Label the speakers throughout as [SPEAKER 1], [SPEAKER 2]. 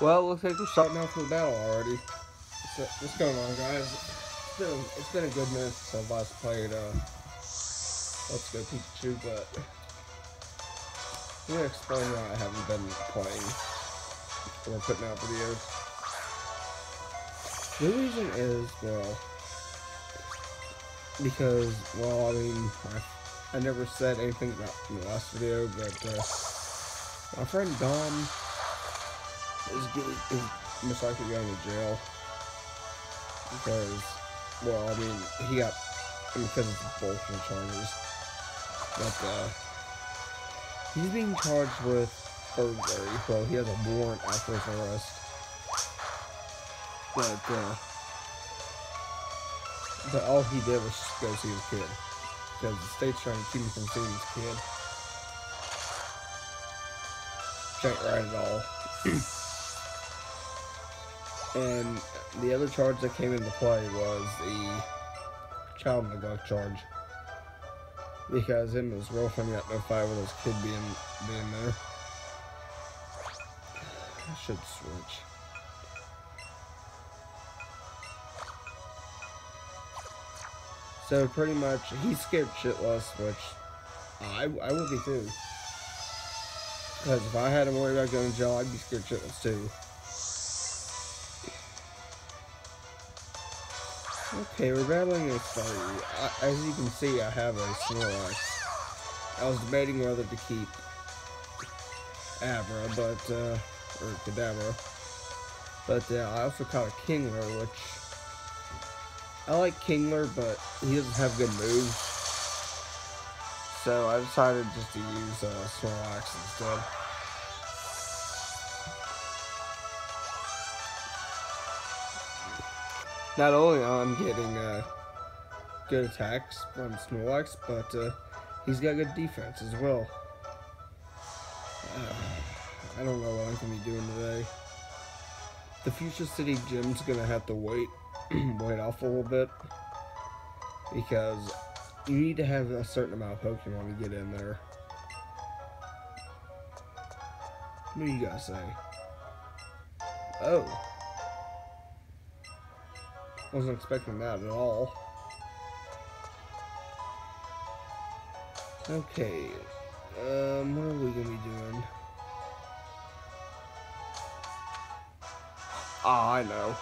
[SPEAKER 1] Well, looks like we're starting out for the battle already. What's going on, guys? It's been, it's been a good minute since I last played uh, Let's Go Pikachu, but I'm gonna explain why I haven't been playing or putting out videos. The reason is, well, because, well, I mean, I, I never said anything about the last video, but uh, my friend Dom is getting is likely going to jail because, well, I mean, he got I mean, because it's bullshit charges, but uh, he's being charged with burglary. so he has a warrant after his arrest, but uh, but all he did was just go see his kid because the state's trying to keep him from seeing his kid. Which ain't right at all. And the other charge that came into play was the child neglect charge. Because him and his girlfriend got notified with his kid being being there. I should switch. So pretty much, he scared shitless, which I, I would be too. Because if I had to worry about going to jail, I'd be scared shitless too. Okay, we're battling a furry. As you can see, I have a Snorlax. I was debating whether to keep Abra, but, uh, or Kadabra. But uh, I also caught a Kingler, which I like Kingler, but he doesn't have good moves. So I decided just to use uh, Snorlax instead. Not only I'm getting uh, good attacks from Snorlax, but uh, he's got good defense as well. Uh, I don't know what I'm going to be doing today. The Fuchsia City Gym's going to have to wait, wait off a little bit. Because you need to have a certain amount of Pokemon to get in there. What do you guys say? Oh. Wasn't expecting that at all. Okay. Um, what are we gonna be doing? Ah, I know.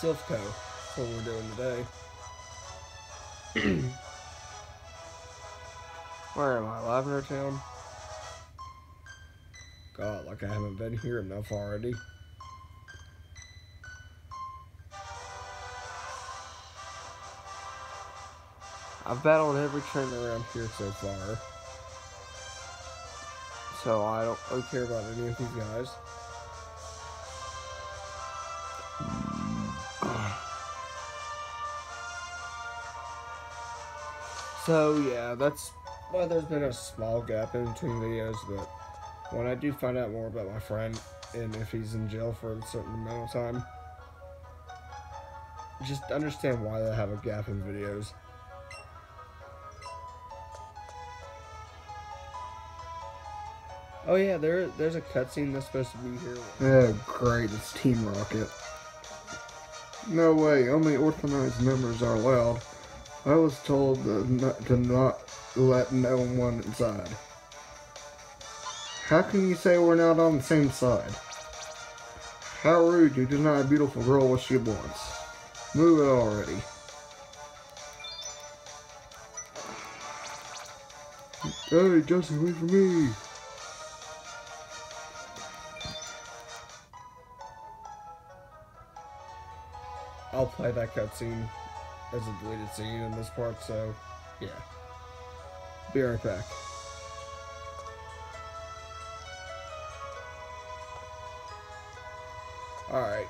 [SPEAKER 1] Silph Co. That's what we're doing today. Where am I? Lavender Town? God, like I haven't been here enough already. I've battled every trainer around here so far. So I don't really care about any of these guys. So yeah, that's why there's been a small gap in between videos, but when I do find out more about my friend and if he's in jail for a certain amount of time, just understand why they have a gap in videos. Oh yeah, there there's a cutscene that's supposed to be here.
[SPEAKER 2] Oh great, it's Team Rocket. No way, only authorized members are allowed. I was told to not, to not let no one inside. How can you say we're not on the same side? How rude you deny a beautiful girl what she wants. Move it already. Hey, Jessie, wait for me.
[SPEAKER 1] Play that cutscene as a deleted scene in this part, so yeah. Be right back. Alright,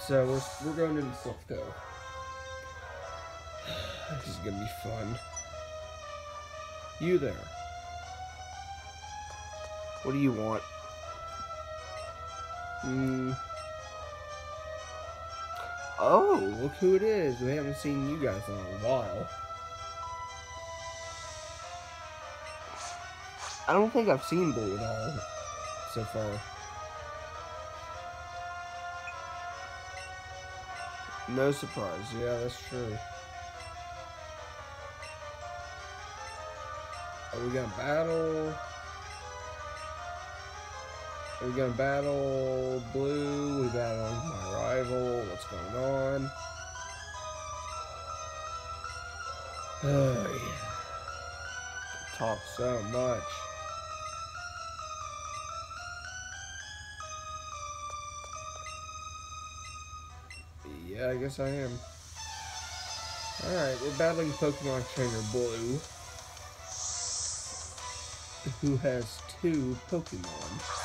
[SPEAKER 1] so we're, we're going into Silph Co. This is gonna be fun. You there. What do you want? Hmm. Oh, look who it is. We haven't seen you guys in a while. I don't think I've seen Blue at all so far. No surprise. Yeah, that's true. Oh, we got battle. Are we gonna battle blue? We battle my rival. What's going on? Oh yeah. Talk so much. Yeah, I guess I am. Alright, we're battling Pokemon Trainer Blue, who has two Pokemon.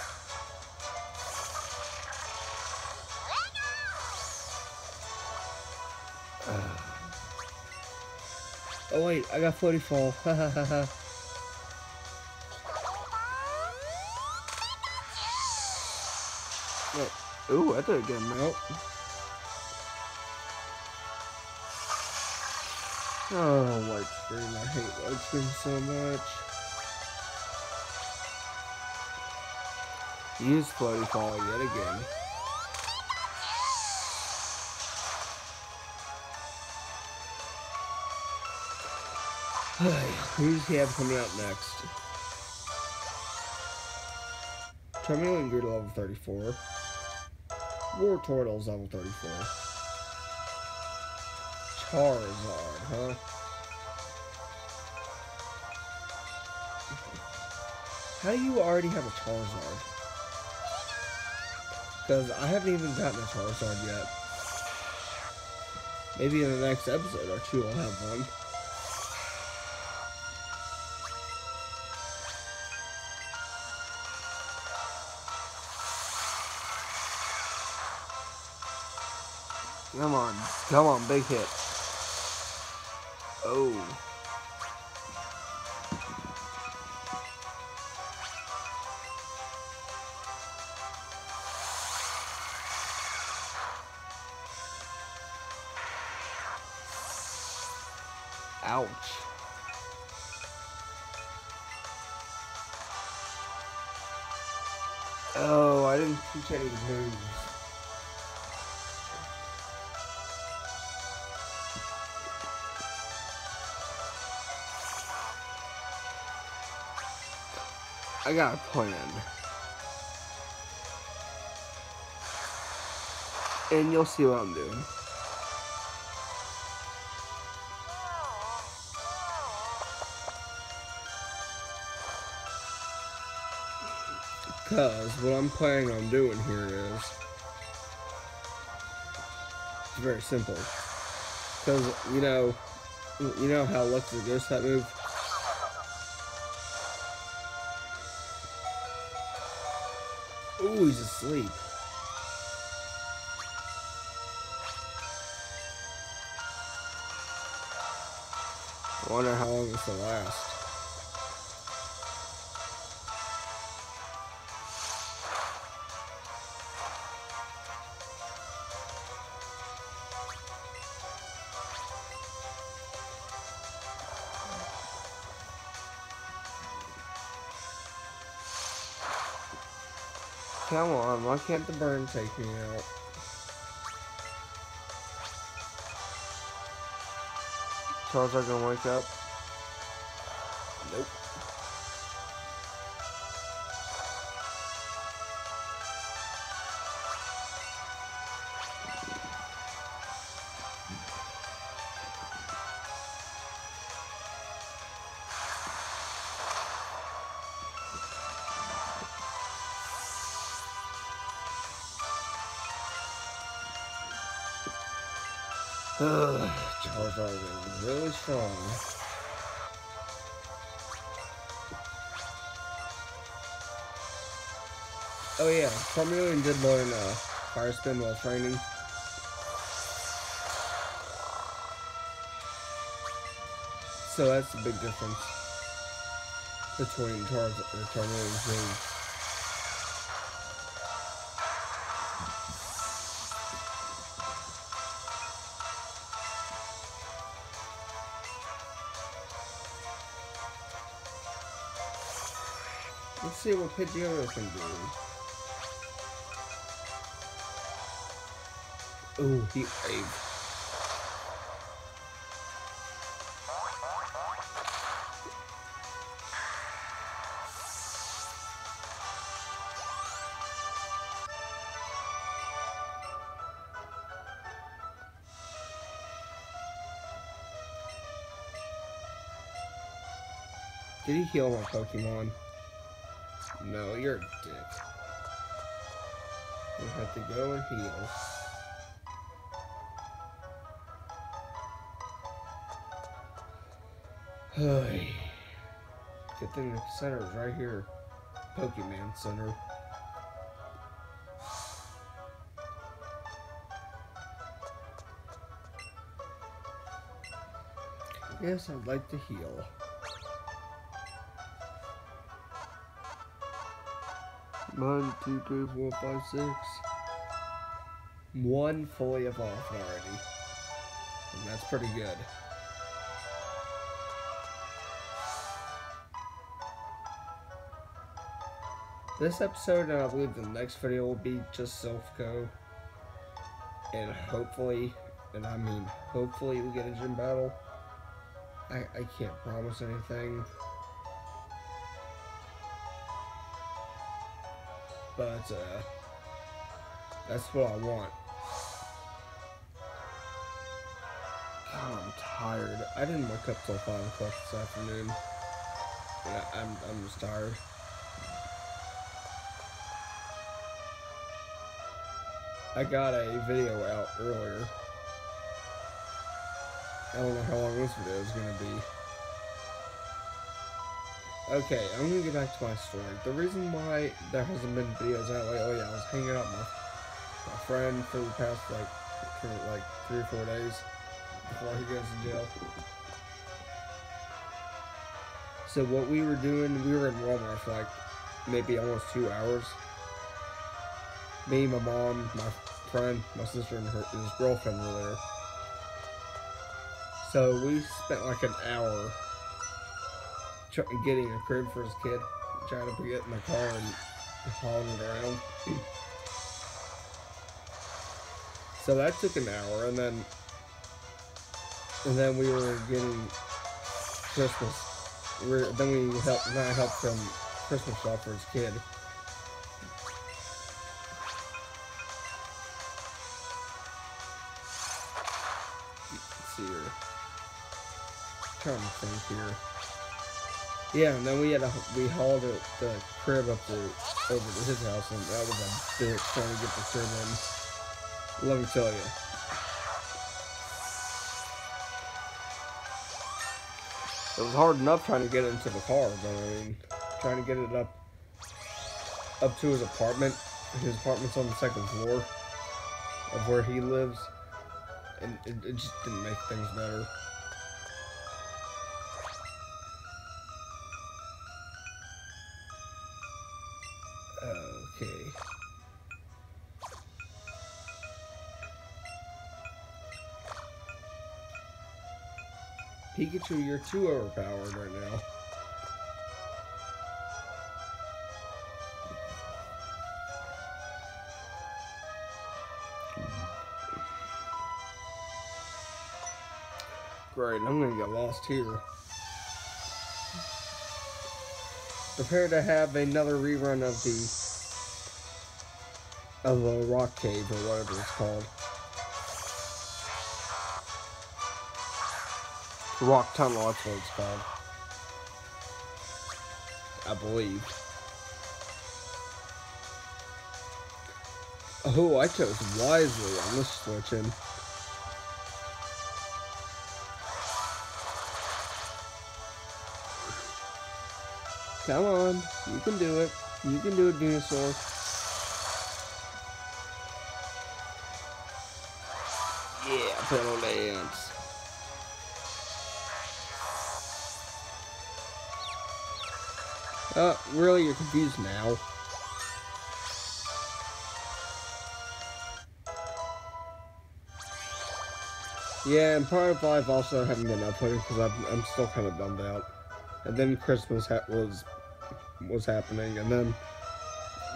[SPEAKER 1] Oh wait, I got Floaty Fall. Ha ha ha ha. Ooh, I did it again. Nope. Oh, white screen. I hate white screen so much. Use floaty fall yet again. Who does he have coming out next? Charmeleon grew to level 34. Wartortle's level 34. Charizard, huh? How do you already have a Charizard? Because I haven't even gotten a Charizard yet. Maybe in the next episode or two I'll have one. Come on, come on, big hit. Oh. I got a plan. And you'll see what I'm doing. Because what I'm planning on doing here is it's very simple. Because, you know, you know how Lux is a ghost type move? Asleep. I wonder how long this will last. Come on, why can't the burn take me out? Charizard gonna wake up? Really strong. Oh yeah, Charmeleon did learn uh, Fire Spin while training. So that's the big difference between Charizard and Charmeleon's moves. idea what Pidgeotto can do. He ate. Did he heal my Pokemon? No, you're a dick. You have to go and heal. Good thing the center is right here. Pokemon Center. Yes, I'd like to heal. One, two, three, four, five, six. One fully evolved already. And that's pretty good. This episode, and I believe the next video will be just Silph Co. And hopefully, and I mean hopefully we get a gym battle. I, I can't promise anything. But, uh, that's what I want. God, I'm tired. I didn't wake up till 5 o'clock this afternoon. Yeah, I'm, I'm just tired. I got a video out earlier. I don't know how long this video is going to be. Okay, I'm to get back to my story. The reason why there hasn't been videos out lately, oh yeah, I was hanging out with my, my friend for the past, like, for like three or four days before he goes to jail. So what we were doing, we were in Walmart for like maybe almost two hours. Me, my mom, my friend, my sister, and her his girlfriend were there. So we spent like an hour getting a crib for his kid, trying to get in the car and hauling it around. so that took an hour, and then and then we were getting Christmas. We're, then we helped. Then I helped him Christmas shop for his kid. Let's see here. trying to think here. Yeah, and then we had a we hauled it, the crib up to over to his house, and that was a bitch trying to get the crib in. Let me tell you. It was hard enough trying to get into the car, but I mean, trying to get it up up to his apartment. His apartment's on the second floor of where he lives, and it, it just didn't make things better. Pikachu, you're too overpowered right now. Great, I'm gonna get lost here. Prepare to have another rerun of the of a rock cave or whatever it's called. Rock tunnel, that's what it's called. I believe. Oh, I chose wisely on this switching. Come on, you can do it. You can do it, dinosaur. Yeah, pedal Uh, really, you're confused now. Yeah, and part of life also haven't been uploaded because I'm, I'm still kind of bummed out. And then Christmas was was happening, and then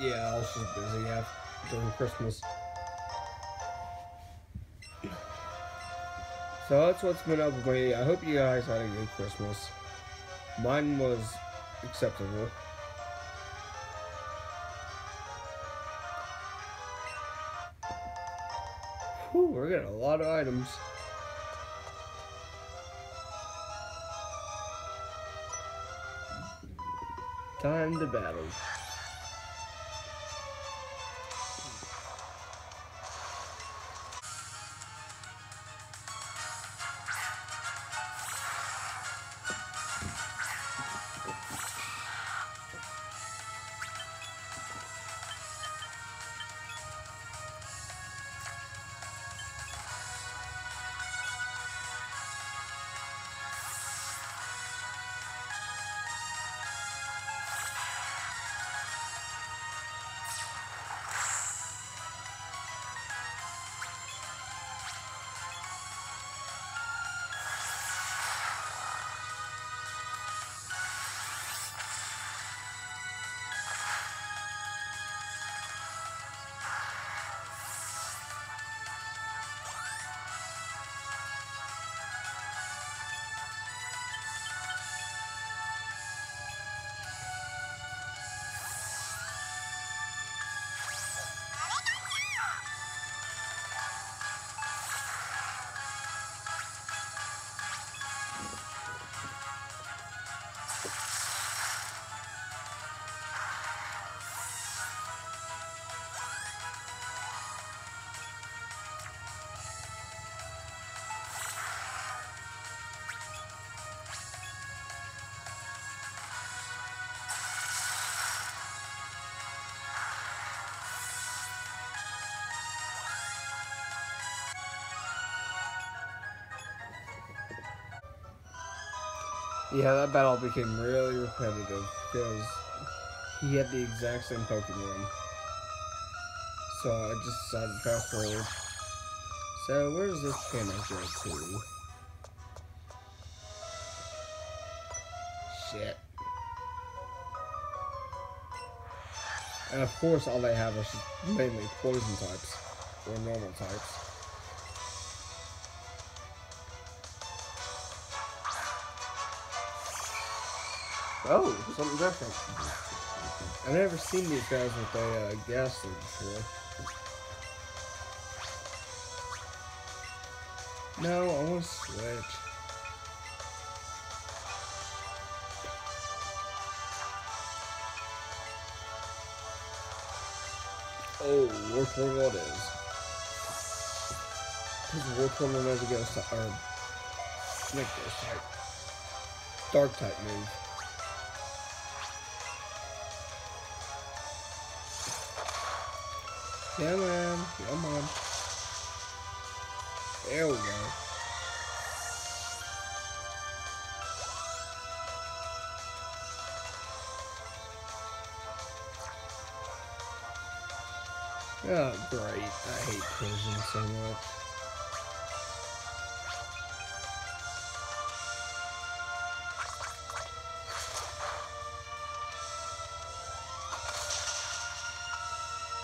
[SPEAKER 1] yeah, I was just busy yeah, during Christmas. So that's what's been up with me. I hope you guys had a good Christmas. Mine was acceptable. Whew, we're getting a lot of items. time to battle. Yeah, that battle became really repetitive because he had the exact same Pokemon. So I just decided to fast forward. So where does this panel go to? Shit. And of course all they have is mainly poison types or normal types. Oh, something different. I've never seen these guys with a uh, Gastly before. No, I want to switch. Oh, War Tornado it is. Because War Tornado is a ghost type, or, not ghost type, dark type move. Come on. Come on. There we go. Oh, great. I hate prison so much.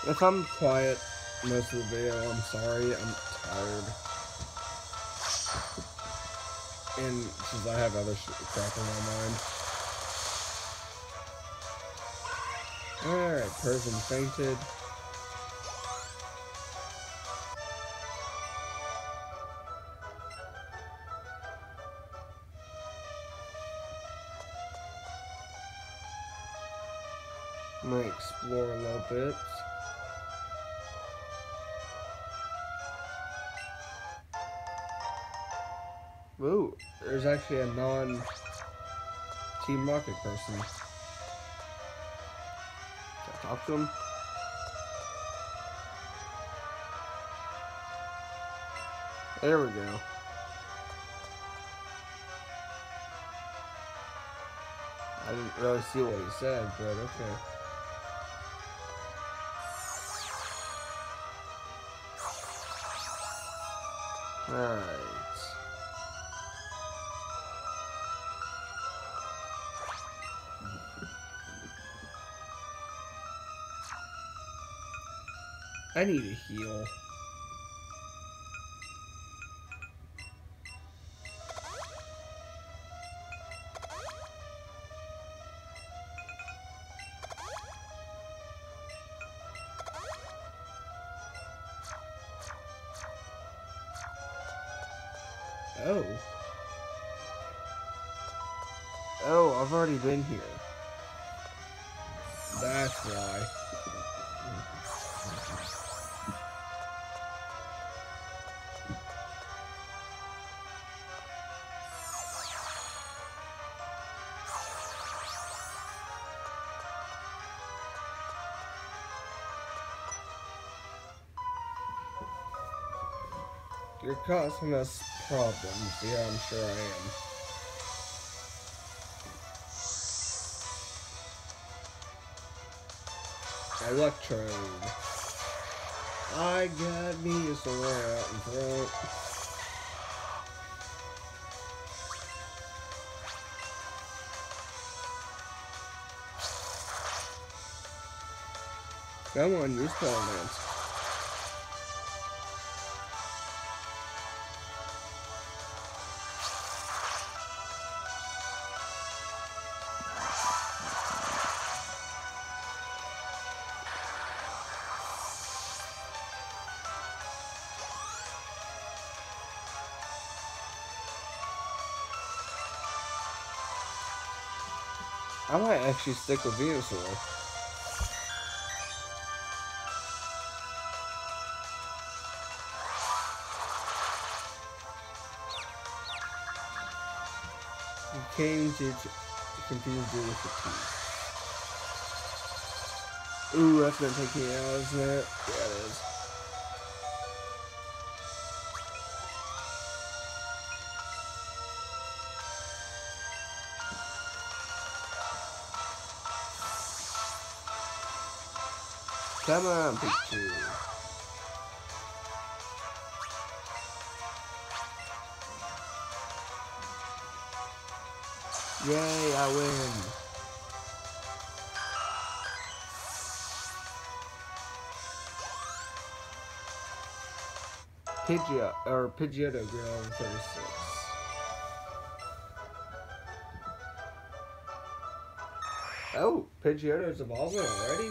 [SPEAKER 1] If I'm quiet most of the video, I'm sorry. I'm tired. And since I have other crap on my mind. Alright, person fainted. I'm gonna explore a little bit. Ooh, there's actually a non Team Rocket person. Can I talk to him? There we go. I didn't really see what he said, but okay. I need to heal. Oh. Oh, I've already been here. That's why. Causing us problems. Yeah, I'm sure I am. Electrode. I got me somewhere out in front. Come on, use Pole Dance. I might actually stick with Venusaur. You came to continue doing fatigue. Ooh, that's gonna take me out, isn't it? Yeah, it is. Come on, Pikachu. Yay, I win. Pidgeot, or Pidgeotto Grill 36. Oh, Pidgeotto's evolving already?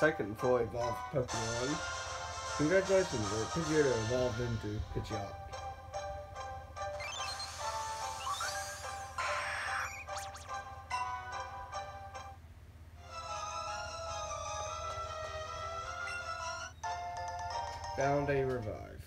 [SPEAKER 1] Second fully evolved Pokemon. Congratulations, your Pidgeotto evolved into Pidgeot. Found a revive.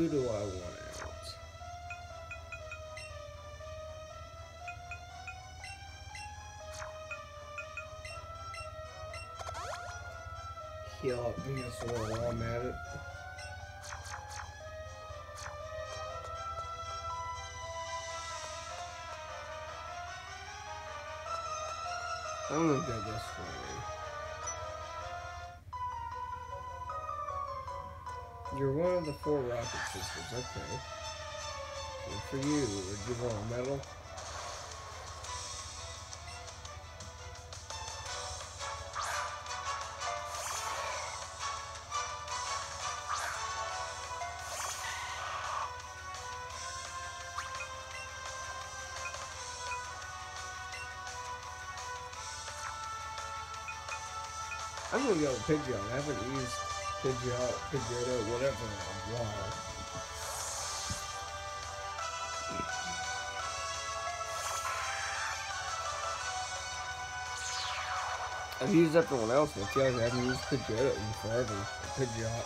[SPEAKER 1] Who do I want out? Heal up Venusaur while I'm at it. Gonna go this You're one of the four rocket sisters, okay. And for you, would you want a medal? I'm gonna go with Pidgeot. I haven't used Pidgeot, Pidgeotto, whatever a while. I've used everyone else, but yeah, I haven't used Pidgeotto in forever. Pidgeot.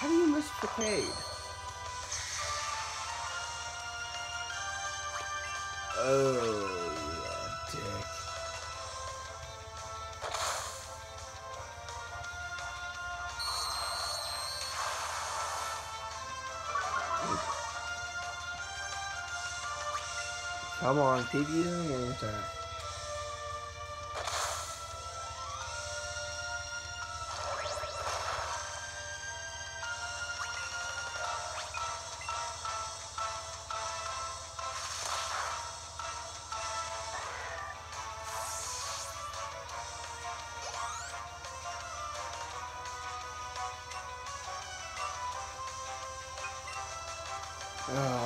[SPEAKER 1] How do you miss Facade? Oh, Come on, keep using the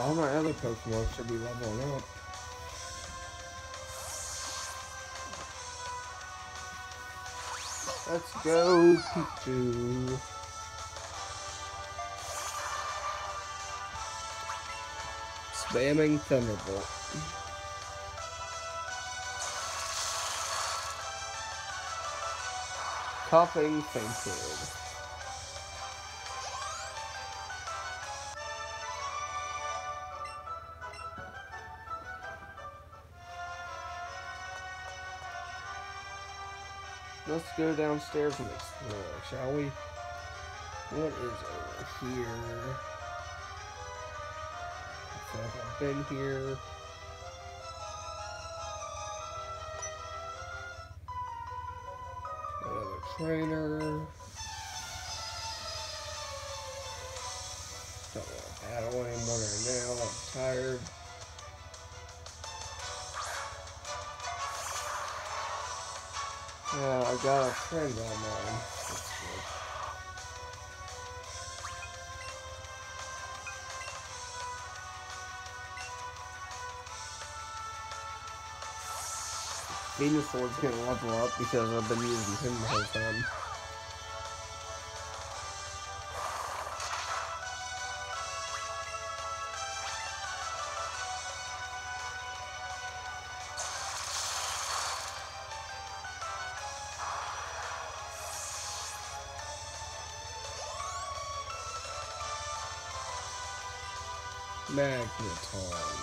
[SPEAKER 1] all my other Pokemon should be leveling up. Let's go, Pikachu. Spamming Thunderbolt. Koffing fainted. Go downstairs and explore, shall we? What is over here? I've been here. Another trainer. Don't want to battle right now. I'm tired. Got a friend online. That's good. Venusaur's gonna level up because I've been using him the whole time. Magneton.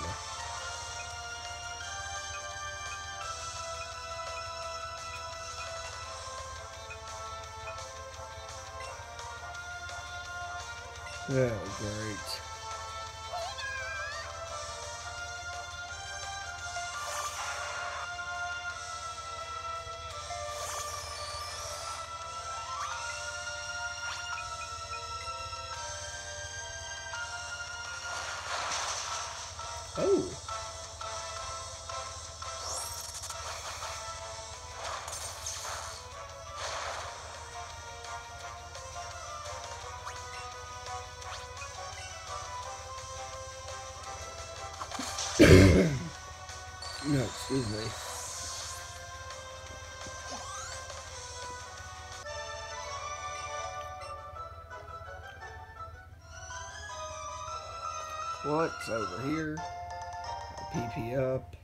[SPEAKER 1] Oh, great. Oh. no, excuse me. What's over here? PP up.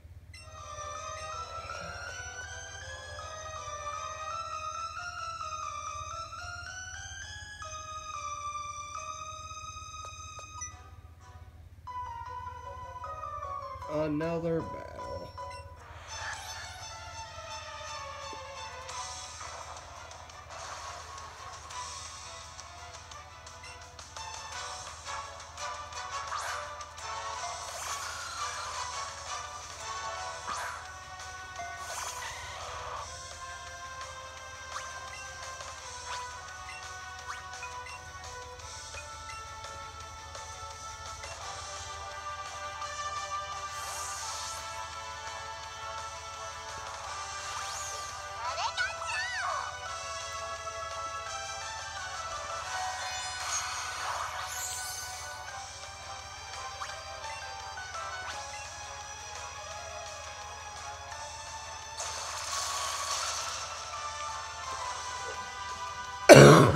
[SPEAKER 1] Another battle.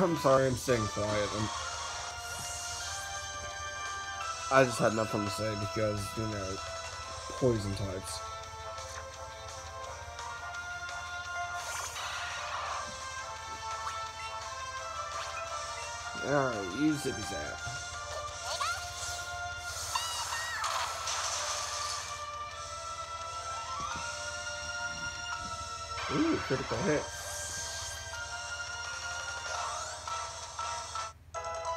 [SPEAKER 1] I'm sorry, I'm staying quiet. I'm... I just had nothing to say because, you know, poison types. Alright, use Zippy Zap. Ooh, critical hit.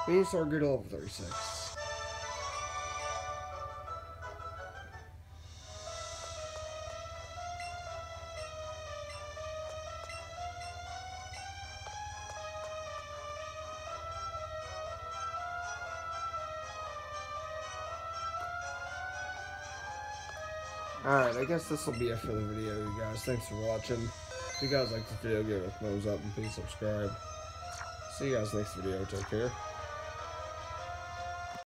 [SPEAKER 1] Venusaur good level 36. Alright, I guess this will be it for the video, you guys. Thanks for watching. If you guys like this video, give it a thumbs up and please subscribe. See you guys next video. Take care.